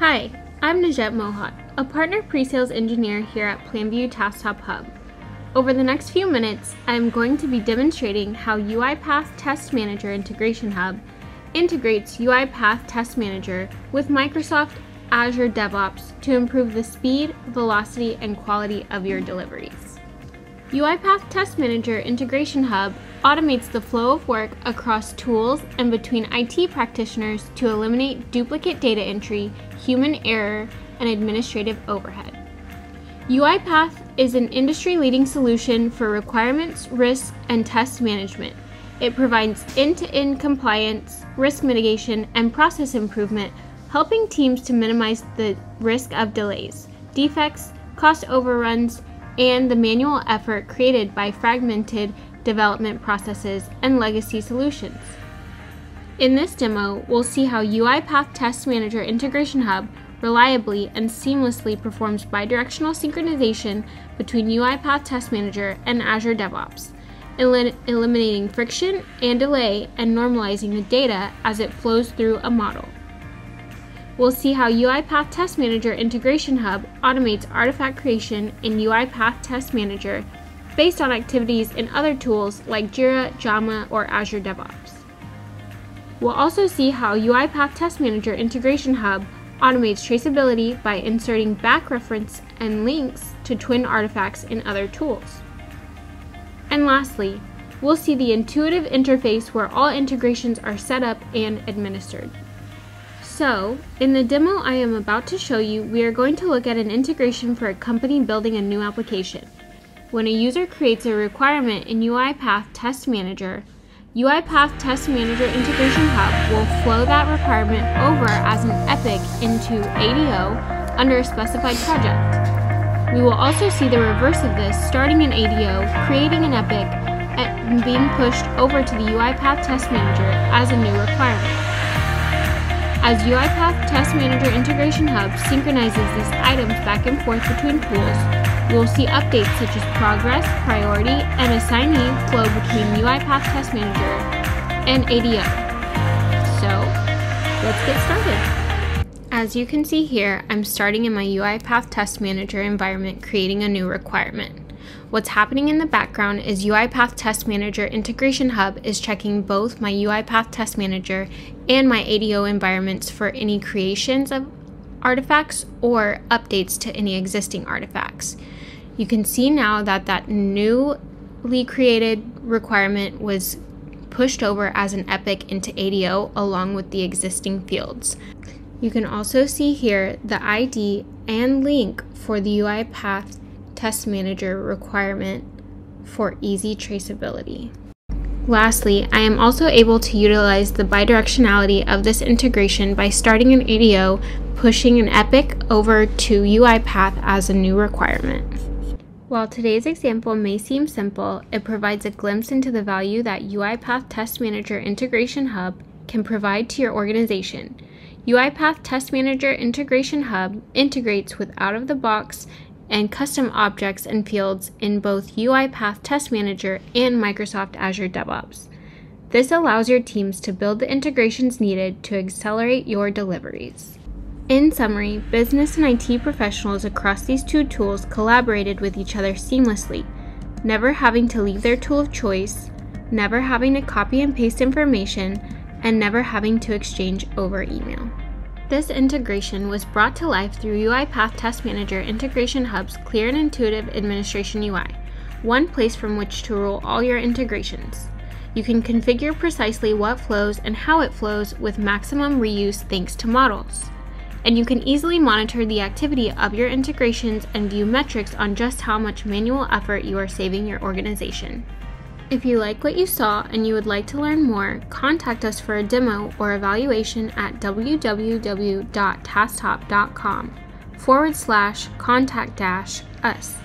Hi, I'm Najette Mohat, a partner pre-sales engineer here at Planview Tasktop Hub. Over the next few minutes, I'm going to be demonstrating how UiPath Test Manager Integration Hub integrates UiPath Test Manager with Microsoft Azure DevOps to improve the speed, velocity, and quality of your deliveries. UiPath Test Manager Integration Hub automates the flow of work across tools and between IT practitioners to eliminate duplicate data entry, human error, and administrative overhead. UiPath is an industry leading solution for requirements, risk, and test management. It provides end to end compliance, risk mitigation, and process improvement, helping teams to minimize the risk of delays, defects, cost overruns, and the manual effort created by fragmented development processes and legacy solutions. In this demo, we'll see how UiPath Test Manager Integration Hub reliably and seamlessly performs bidirectional synchronization between UiPath Test Manager and Azure DevOps, el eliminating friction and delay and normalizing the data as it flows through a model. We'll see how UiPath Test Manager Integration Hub automates artifact creation in UiPath Test Manager based on activities in other tools like Jira, Jama, or Azure DevOps. We'll also see how UiPath Test Manager Integration Hub automates traceability by inserting back reference and links to twin artifacts in other tools. And lastly, we'll see the intuitive interface where all integrations are set up and administered. So, in the demo I am about to show you, we are going to look at an integration for a company building a new application. When a user creates a requirement in UiPath Test Manager, UiPath Test Manager Integration Hub will flow that requirement over as an epic into ADO under a specified project. We will also see the reverse of this, starting in ADO, creating an epic, and being pushed over to the UiPath Test Manager as a new requirement. As UiPath Test Manager Integration Hub synchronizes these items back and forth between tools, we will see updates such as progress, priority, and assignee flow between UiPath Test Manager and ADO. So, let's get started. As you can see here, I'm starting in my UiPath Test Manager environment creating a new requirement. What's happening in the background is UiPath Test Manager Integration Hub is checking both my UiPath Test Manager and my ADO environments for any creations of artifacts or updates to any existing artifacts. You can see now that that newly created requirement was pushed over as an epic into ADO along with the existing fields. You can also see here the ID and link for the UiPath Test Manager requirement for easy traceability. Lastly, I am also able to utilize the bidirectionality of this integration by starting an ADO, pushing an epic over to UiPath as a new requirement. While today's example may seem simple, it provides a glimpse into the value that UiPath Test Manager Integration Hub can provide to your organization. UiPath Test Manager Integration Hub integrates with out of the box and custom objects and fields in both UiPath Test Manager and Microsoft Azure DevOps. This allows your teams to build the integrations needed to accelerate your deliveries. In summary, business and IT professionals across these two tools collaborated with each other seamlessly, never having to leave their tool of choice, never having to copy and paste information, and never having to exchange over email. This integration was brought to life through UiPath Test Manager Integration Hub's clear and intuitive administration UI, one place from which to rule all your integrations. You can configure precisely what flows and how it flows with maximum reuse thanks to models. And you can easily monitor the activity of your integrations and view metrics on just how much manual effort you are saving your organization. If you like what you saw and you would like to learn more, contact us for a demo or evaluation at www.tasktop.com forward slash contact dash us.